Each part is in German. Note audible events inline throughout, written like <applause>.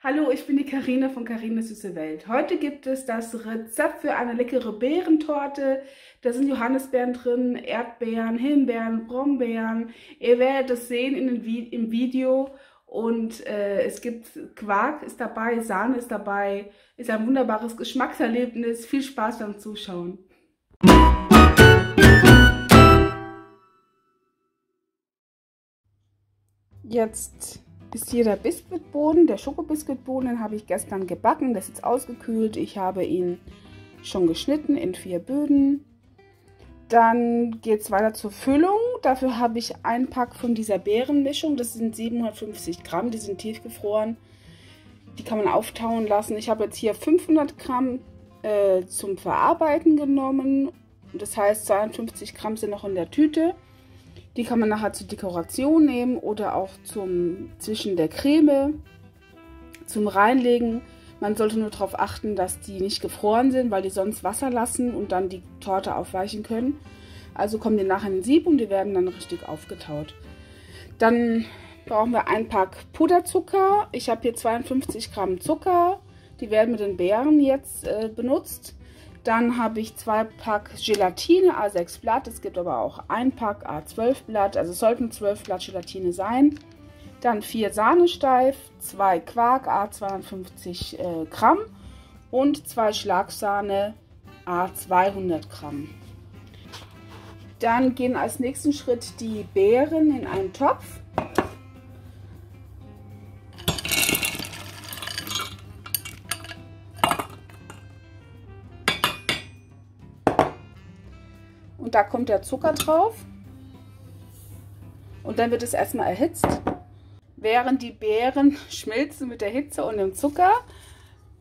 Hallo, ich bin die Karina von Karines Süße Welt. Heute gibt es das Rezept für eine leckere Beerentorte. Da sind Johannisbeeren drin, Erdbeeren, Himbeeren, Brombeeren. Ihr werdet es sehen in den Vi im Video. Und äh, es gibt Quark ist dabei, Sahne ist dabei. Ist ein wunderbares Geschmackserlebnis. Viel Spaß beim Zuschauen. Jetzt ist hier der Biskuitboden, der Schokobiskuitboden, den habe ich gestern gebacken, der ist jetzt ausgekühlt. Ich habe ihn schon geschnitten in vier Böden. Dann geht es weiter zur Füllung. Dafür habe ich ein Pack von dieser Beerenmischung. Das sind 750 Gramm, die sind tiefgefroren. Die kann man auftauen lassen. Ich habe jetzt hier 500 Gramm äh, zum Verarbeiten genommen. Das heißt, 52 Gramm sind noch in der Tüte. Die kann man nachher zur Dekoration nehmen oder auch zum zwischen der Creme zum Reinlegen. Man sollte nur darauf achten, dass die nicht gefroren sind, weil die sonst Wasser lassen und dann die Torte aufweichen können. Also kommen die nachher in den Sieb und die werden dann richtig aufgetaut. Dann brauchen wir ein Pack Puderzucker. Ich habe hier 52 Gramm Zucker. Die werden mit den Beeren jetzt äh, benutzt. Dann habe ich zwei Pack Gelatine A6 Blatt. Es gibt aber auch ein Pack A12 Blatt. Also es sollten 12 Blatt Gelatine sein. Dann vier Sahnesteif, zwei Quark A250 äh, Gramm und zwei Schlagsahne A200 Gramm. Dann gehen als nächsten Schritt die Beeren in einen Topf. Da kommt der Zucker drauf. Und dann wird es erstmal erhitzt. Während die Beeren schmilzen mit der Hitze und dem Zucker,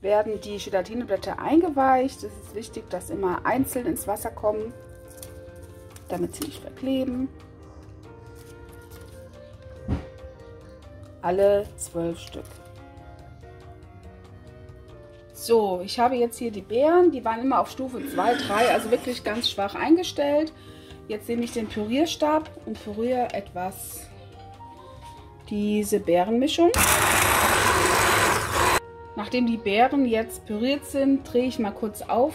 werden die Gelatineblätter eingeweicht. Es ist wichtig, dass immer einzeln ins Wasser kommen, damit sie nicht verkleben. Alle zwölf Stück. So, ich habe jetzt hier die Beeren, die waren immer auf Stufe 2, 3, also wirklich ganz schwach eingestellt. Jetzt nehme ich den Pürierstab und püriere etwas diese Beerenmischung. Nachdem die Beeren jetzt püriert sind, drehe ich mal kurz auf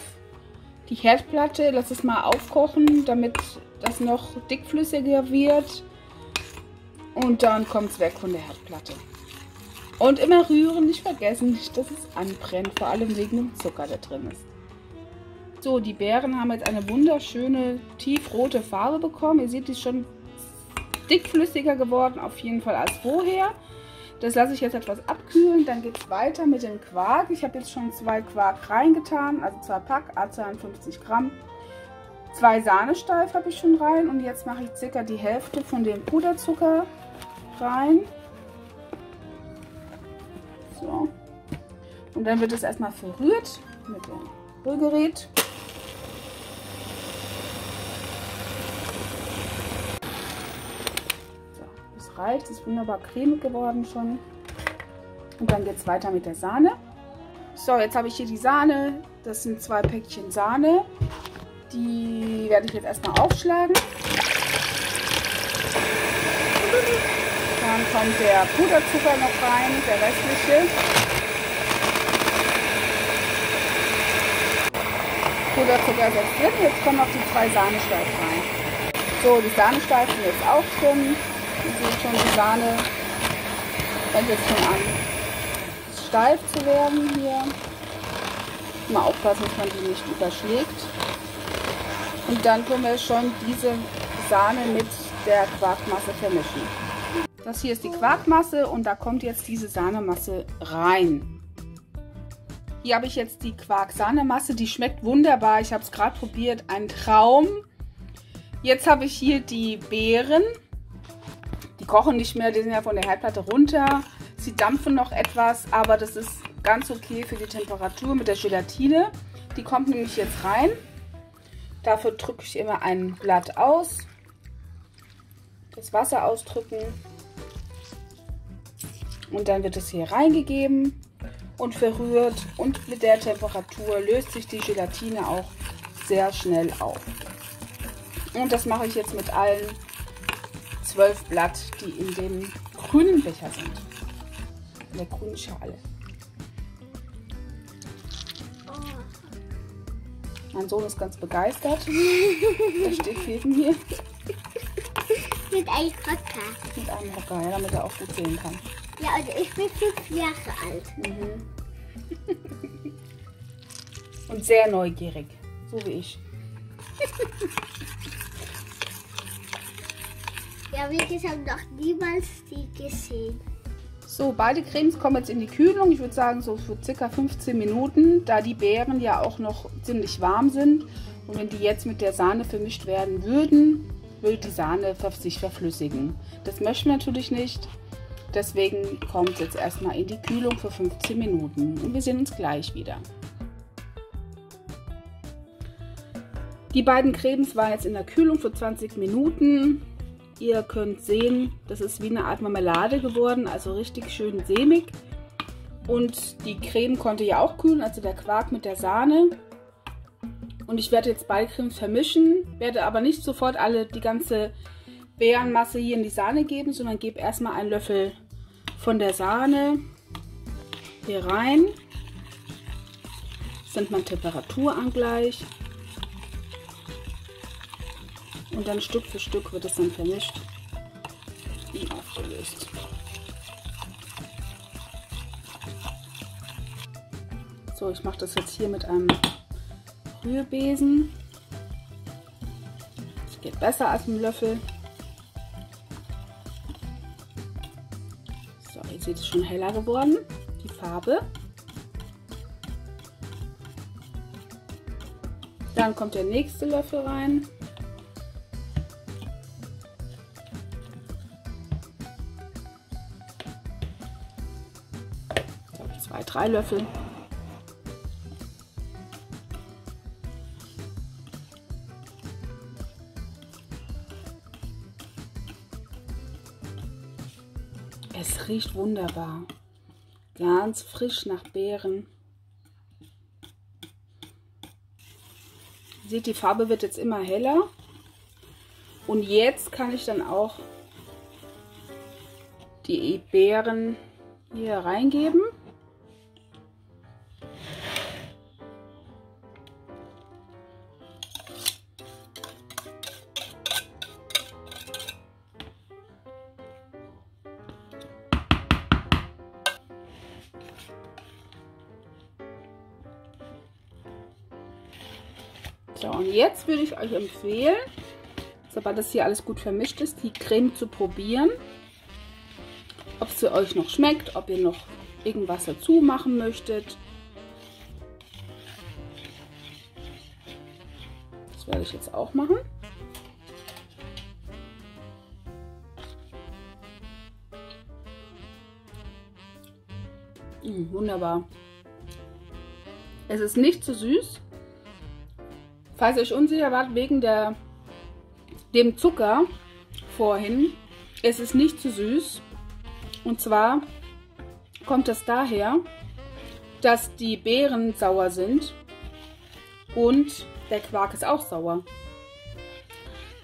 die Herdplatte, lasse es mal aufkochen, damit das noch dickflüssiger wird. Und dann kommt es weg von der Herdplatte. Und immer rühren, nicht vergessen, nicht, dass es anbrennt, vor allem wegen dem Zucker, der drin ist. So, die Beeren haben jetzt eine wunderschöne tiefrote Farbe bekommen. Ihr seht, die ist schon dickflüssiger geworden, auf jeden Fall als vorher. Das lasse ich jetzt etwas abkühlen. Dann geht es weiter mit dem Quark. Ich habe jetzt schon zwei Quark reingetan, also zwei Pack, A52 Gramm. Zwei Sahnesteif habe ich schon rein und jetzt mache ich circa die Hälfte von dem Puderzucker rein. So. Und dann wird es erstmal verrührt mit dem Rührgerät. So, das reicht, ist wunderbar cremig geworden schon. Und dann geht es weiter mit der Sahne. So, jetzt habe ich hier die Sahne. Das sind zwei Päckchen Sahne. Die werde ich jetzt erstmal aufschlagen. Dann kommt der Puderzucker noch rein, der restliche. Puderzucker ist jetzt drin. Jetzt kommen noch die zwei Sahnesteifen rein. So, die Sahnesteifen sind jetzt auch drin. Ihr seht schon, die Sahne fängt jetzt schon an steif zu werden hier. Mal aufpassen, dass man die nicht überschlägt. Und dann können wir schon diese Sahne mit der Quarkmasse vermischen. Das hier ist die Quarkmasse und da kommt jetzt diese Sahnemasse rein. Hier habe ich jetzt die Quark-Sahnemasse, die schmeckt wunderbar. Ich habe es gerade probiert, ein Traum. Jetzt habe ich hier die Beeren. Die kochen nicht mehr, die sind ja von der Herdplatte runter. Sie dampfen noch etwas, aber das ist ganz okay für die Temperatur mit der Gelatine. Die kommt nämlich jetzt rein. Dafür drücke ich immer ein Blatt aus. Das Wasser ausdrücken. Und dann wird es hier reingegeben und verrührt. Und mit der Temperatur löst sich die Gelatine auch sehr schnell auf. Und das mache ich jetzt mit allen zwölf Blatt, die in dem grünen Becher sind. In der grünen Schale. Mein Sohn ist ganz begeistert. <laughs> er steht neben mir. Mit einem Hocker. Mit einem Hocker, ja, damit er auch gut sehen kann. Ja, also ich bin fünf Jahre alt. Mhm. Und sehr neugierig, so wie ich. <laughs> ja, wir haben noch niemals die gesehen. So, beide Cremes kommen jetzt in die Kühlung. Ich würde sagen so für circa 15 Minuten, da die Beeren ja auch noch ziemlich warm sind. Und wenn die jetzt mit der Sahne vermischt werden würden, würde die Sahne sich verflüssigen. Das möchten wir natürlich nicht. Deswegen kommt es jetzt erstmal in die Kühlung für 15 Minuten. Und wir sehen uns gleich wieder. Die beiden Cremes waren jetzt in der Kühlung für 20 Minuten. Ihr könnt sehen, das ist wie eine Art Marmelade geworden, also richtig schön sämig. Und die Creme konnte ja auch kühlen, also der Quark mit der Sahne. Und ich werde jetzt beide Cremes vermischen, werde aber nicht sofort alle die ganze Beerenmasse hier in die Sahne geben, sondern gebe erstmal einen Löffel von der Sahne hier rein. Sind mein Temperaturangleich. Und dann Stück für Stück wird es dann vermischt und aufgelöst. So, ich mache das jetzt hier mit einem Rührbesen. Das geht besser als ein Löffel. Jetzt sieht es schon heller geworden, die Farbe. Dann kommt der nächste Löffel rein. zwei, drei Löffel. Riecht wunderbar. Ganz frisch nach Beeren. Seht, die Farbe wird jetzt immer heller. Und jetzt kann ich dann auch die Beeren hier reingeben. Würde ich euch empfehlen, sobald das hier alles gut vermischt ist, die Creme zu probieren. Ob es für euch noch schmeckt, ob ihr noch irgendwas dazu machen möchtet. Das werde ich jetzt auch machen. Mmh, wunderbar. Es ist nicht zu süß. Falls ihr euch unsicher wart wegen der, dem Zucker vorhin, ist es nicht zu süß. Und zwar kommt das daher, dass die Beeren sauer sind und der Quark ist auch sauer.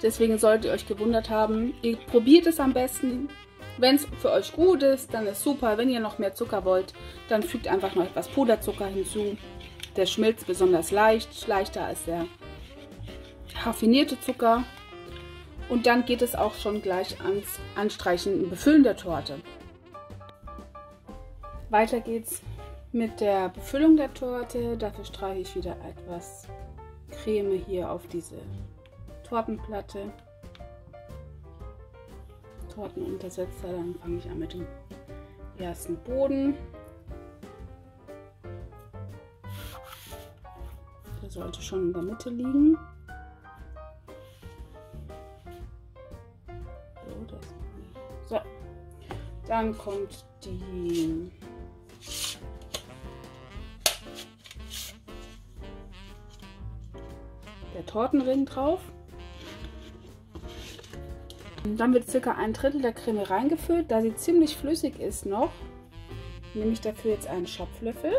Deswegen solltet ihr euch gewundert haben, ihr probiert es am besten. Wenn es für euch gut ist, dann ist super. Wenn ihr noch mehr Zucker wollt, dann fügt einfach noch etwas Puderzucker hinzu. Der schmilzt besonders leicht, leichter als der raffinierte Zucker und dann geht es auch schon gleich ans Anstreichen und Befüllen der Torte. Weiter geht's mit der Befüllung der Torte. Dafür streiche ich wieder etwas Creme hier auf diese Tortenplatte. Tortenuntersetzer, dann fange ich an mit dem ersten Boden. Der sollte schon in der Mitte liegen. Dann kommt die der Tortenring drauf. Und dann wird circa ein Drittel der Creme reingefüllt. Da sie ziemlich flüssig ist noch, nehme ich dafür jetzt einen Schopflöffel.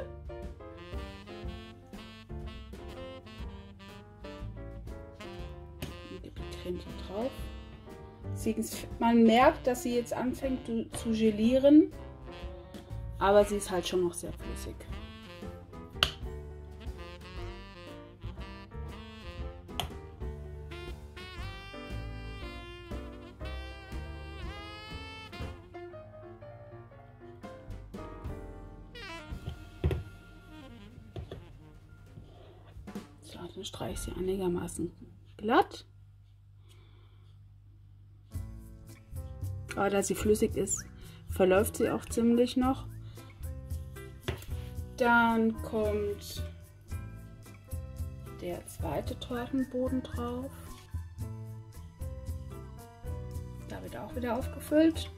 Deswegen, man merkt, dass sie jetzt anfängt zu gelieren, aber sie ist halt schon noch sehr flüssig. So, dann streiche ich sie einigermaßen glatt. Aber da sie flüssig ist, verläuft sie auch ziemlich noch. Dann kommt der zweite Tortenboden drauf. Da wird auch wieder aufgefüllt.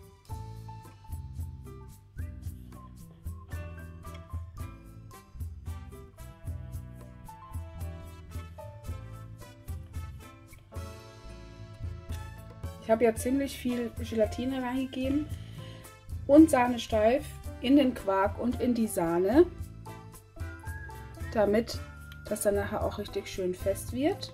Habe ja ziemlich viel Gelatine reingegeben und Sahne steif in den Quark und in die Sahne, damit das dann nachher auch richtig schön fest wird.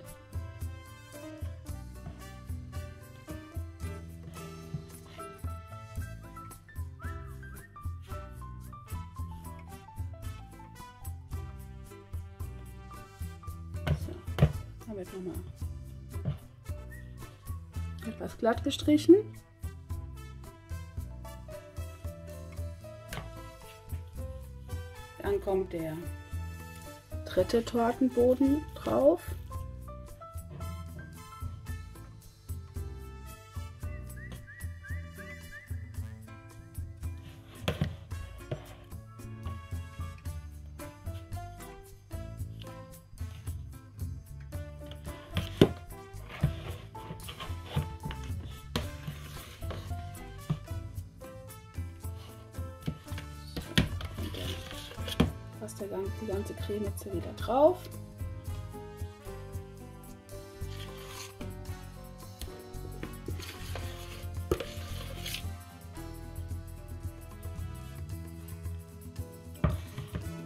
So, wird nochmal etwas glatt gestrichen. Dann kommt der dritte Tortenboden drauf. Fast der, die ganze Creme jetzt wieder drauf.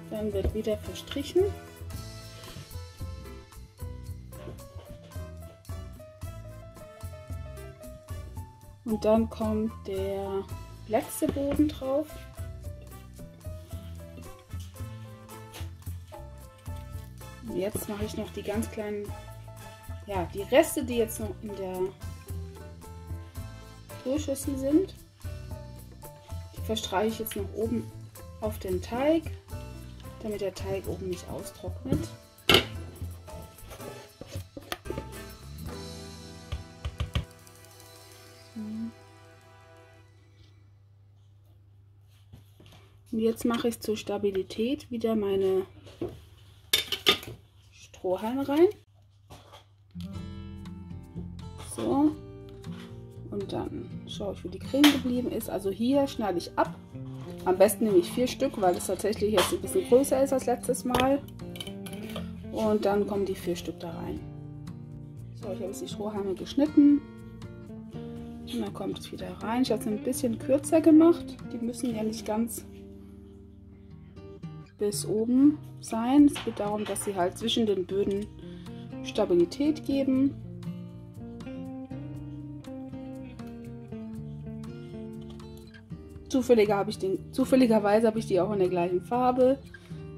Dann wird wieder verstrichen. Und dann kommt der letzte Boden drauf. Jetzt mache ich noch die ganz kleinen, ja, die Reste, die jetzt noch in der Durchschüssel sind. Die verstreiche ich jetzt noch oben auf den Teig, damit der Teig oben nicht austrocknet. Und jetzt mache ich zur Stabilität wieder meine Strohhalme rein. So. Und dann schaue ich, wie die Creme geblieben ist. Also hier schneide ich ab. Am besten nehme ich vier Stück, weil es tatsächlich jetzt ein bisschen größer ist als letztes Mal. Und dann kommen die vier Stück da rein. So, ich habe jetzt die Strohhalme geschnitten. Und dann kommt es wieder rein. Ich habe es ein bisschen kürzer gemacht. Die müssen ja nicht ganz bis oben sein. Es geht darum, dass sie halt zwischen den Böden Stabilität geben. Zufälliger habe ich den, zufälligerweise habe ich die auch in der gleichen Farbe,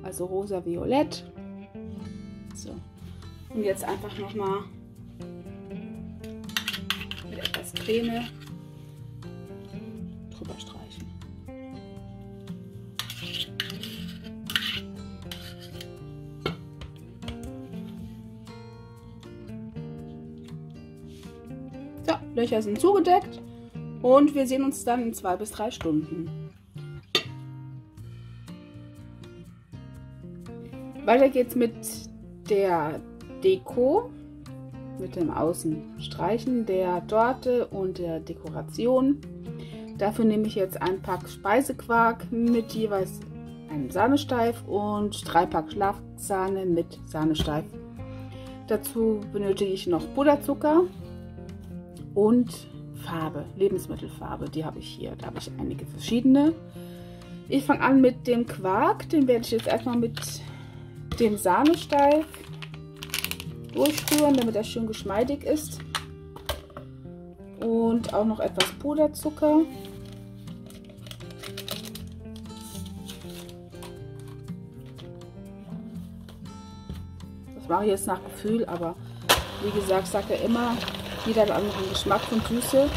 also rosa-violett. So. Und jetzt einfach nochmal mit etwas Creme drüber streichen. Löcher sind zugedeckt und wir sehen uns dann in zwei bis drei Stunden. Weiter geht's mit der Deko, mit dem Außenstreichen der Torte und der Dekoration. Dafür nehme ich jetzt ein Pack Speisequark mit jeweils einem Sahnesteif und drei Pack Schlafsahne mit Sahnesteif. Dazu benötige ich noch Butterzucker und Farbe, Lebensmittelfarbe. Die habe ich hier. Da habe ich einige verschiedene. Ich fange an mit dem Quark. Den werde ich jetzt erstmal mit dem Sahnesteif durchrühren, damit er schön geschmeidig ist. Und auch noch etwas Puderzucker. Das mache ich jetzt nach Gefühl, aber wie gesagt, sagt er immer, jeder hat einen anderen Geschmack von Süße.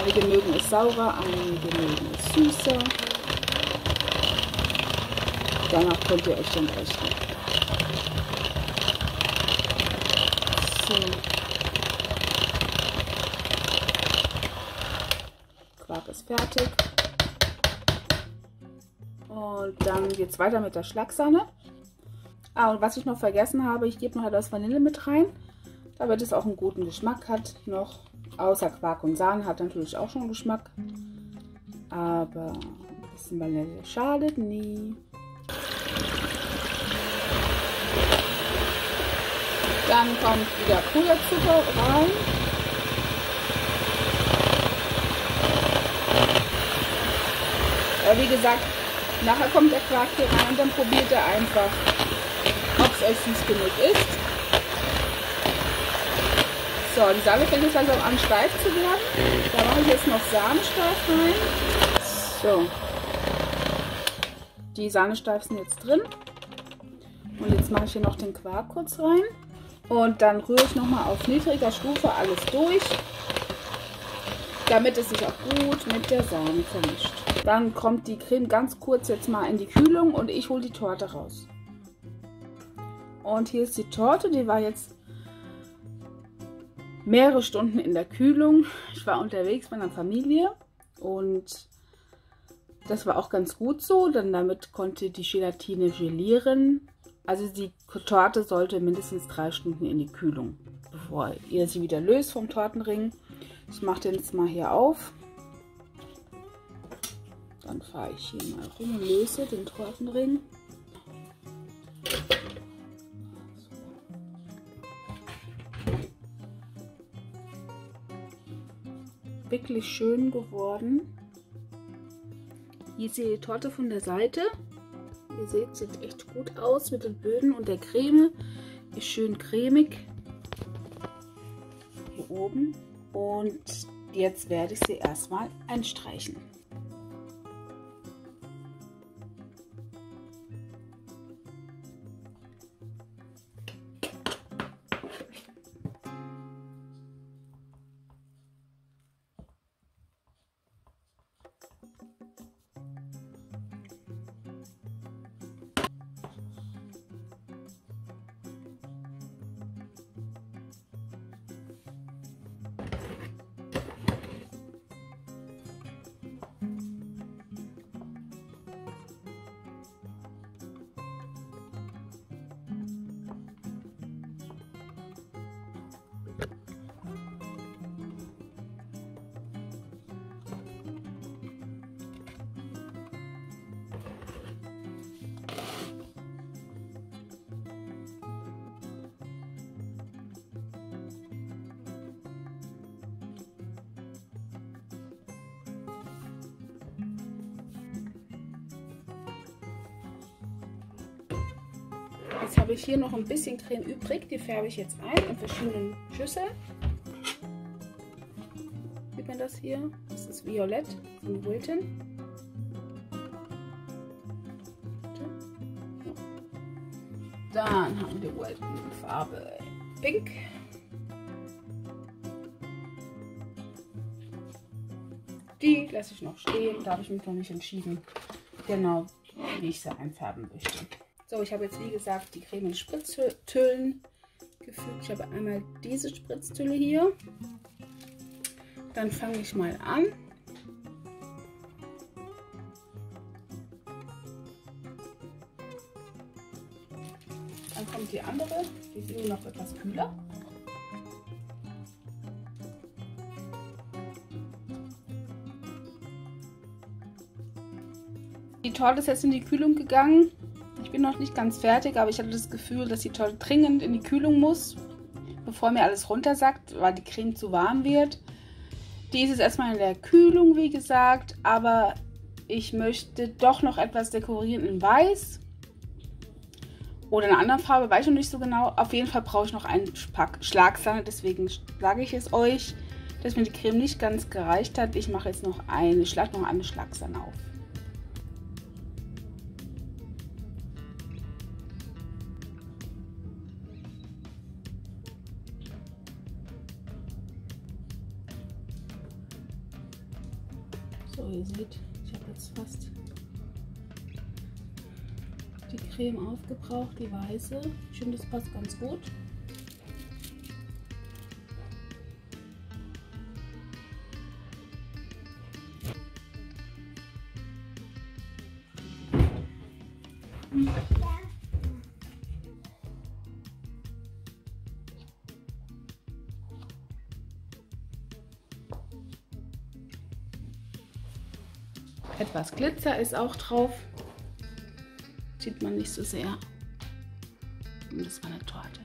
Einige mögen es saurer, einige mögen es süßer. Danach könnt ihr euch dann rechnen. So. Quark ist fertig. Und dann geht es weiter mit der Schlagsahne. Ah, und was ich noch vergessen habe, ich gebe noch etwas Vanille mit rein, damit es auch einen guten Geschmack hat. Noch außer Quark und Sahne hat natürlich auch schon Geschmack. Aber ein bisschen Vanille schadet nie. Dann kommt wieder Puderzucker rein. Aber wie gesagt, nachher kommt der Quark hier rein und dann probiert er einfach, ob es euch süß genug ist. So, die Sahne fängt jetzt langsam an steif zu werden. Da mache ich jetzt noch Sahnesteif rein. So. Die Sahnesteif sind jetzt drin. Und jetzt mache ich hier noch den Quark kurz rein. Und dann rühre ich nochmal auf niedriger Stufe alles durch, damit es sich auch gut mit der Sahne vermischt. Dann kommt die Creme ganz kurz jetzt mal in die Kühlung und ich hole die Torte raus. Und hier ist die Torte, die war jetzt mehrere Stunden in der Kühlung. Ich war unterwegs mit meiner Familie und das war auch ganz gut so, denn damit konnte die Gelatine gelieren. Also die Torte sollte mindestens drei Stunden in die Kühlung, bevor ihr sie wieder löst vom Tortenring. Ich mache den jetzt mal hier auf. Dann fahre ich hier mal rum und löse den Tortenring. Wirklich schön geworden. Hier ihr die Torte von der Seite. Ihr seht, sieht echt gut aus mit den Böden und der Creme. Ist schön cremig. Hier oben. Und jetzt werde ich sie erstmal einstreichen. Jetzt habe ich hier noch ein bisschen Creme übrig. Die färbe ich jetzt ein in verschiedenen Schüsseln. Sieht man das hier? Das ist Violett von Wilton. Dann haben wir Wilton Farbe Pink. Die lasse ich noch stehen. Da habe ich mich noch nicht entschieden, genau wie ich sie einfärben möchte. So, ich habe jetzt wie gesagt die Creme in Spritztüllen gefügt. Ich habe einmal diese Spritztülle hier. Dann fange ich mal an. Dann kommt die andere, die ist nur noch etwas kühler. Die Torte ist jetzt in die Kühlung gegangen. Ich bin noch nicht ganz fertig, aber ich hatte das Gefühl, dass die Torte dringend in die Kühlung muss, bevor mir alles runtersackt, weil die Creme zu warm wird. Die ist jetzt erstmal in der Kühlung, wie gesagt, aber ich möchte doch noch etwas dekorieren in Weiß. Oder in einer anderen Farbe, weiß ich noch nicht so genau. Auf jeden Fall brauche ich noch einen Pack Schlagsahne, deswegen sage ich es euch, dass mir die Creme nicht ganz gereicht hat. Ich mache jetzt noch eine, noch eine Schlagsahne auf. aufgebraucht, die weiße. Ich finde, das passt ganz gut. Etwas Glitzer ist auch drauf. Sieht man nicht so sehr. Und das war eine Torte.